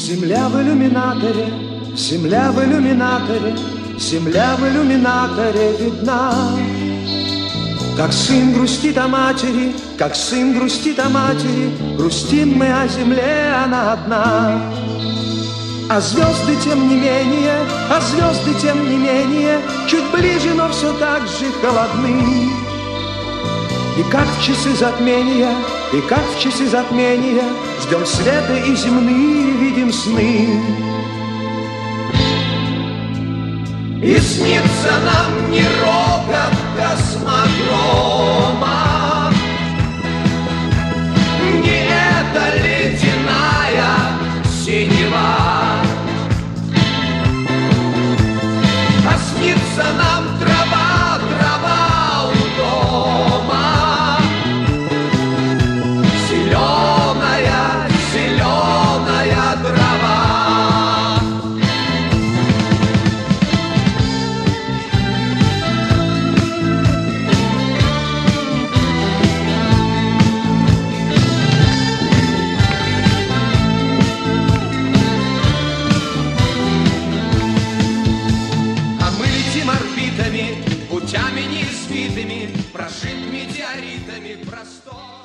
Земля в иллюминаторе, земля в иллюминаторе, земля в иллюминаторе видна. Как сын грустит о матери, как сын грустит о матери, грустим мы о земле, она одна. А звезды тем не менее, а звезды тем не менее, чуть ближе, но все так же холодны. И как в часы затмения, и как в часы затмения Ждем света и земные видим сны. И снится нам не рокот космодрома, Не эта ледяная синева, А снится нам путями звездами простор.